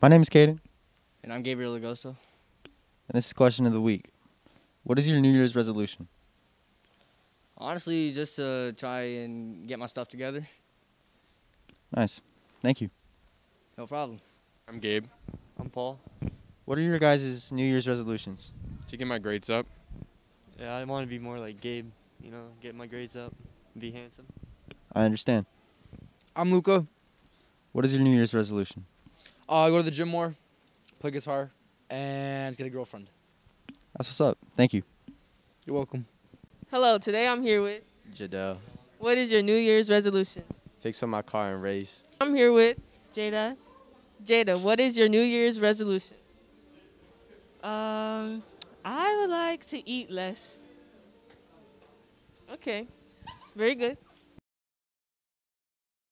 My name is Caden, And I'm Gabriel Agosto. and this is question of the week. What is your New Year's resolution? Honestly, just to try and get my stuff together. Nice. Thank you. No problem. I'm Gabe. I'm Paul. What are your guys' New Year's resolutions? To get my grades up. Yeah, I want to be more like Gabe. You know, get my grades up, be handsome. I understand. I'm Luca. What is your New Year's resolution? Uh, go to the gym more, play guitar, and get a girlfriend. That's what's up. Thank you. You're welcome. Hello, today I'm here with. Jadel. What is your New Year's resolution? Fix up my car and race. I'm here with Jada. Jada. What is your New Year's resolution? Um, I would like to eat less. Okay, very good.